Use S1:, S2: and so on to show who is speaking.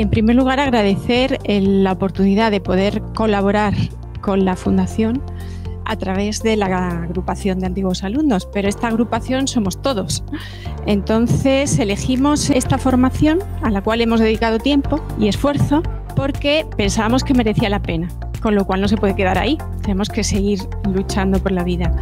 S1: En primer lugar, agradecer la oportunidad de poder colaborar con la Fundación a través de la agrupación de antiguos alumnos, pero esta agrupación somos todos. Entonces elegimos esta formación a la cual hemos dedicado tiempo y esfuerzo porque pensábamos que merecía la pena, con lo cual no se puede quedar ahí, tenemos que seguir luchando por la vida.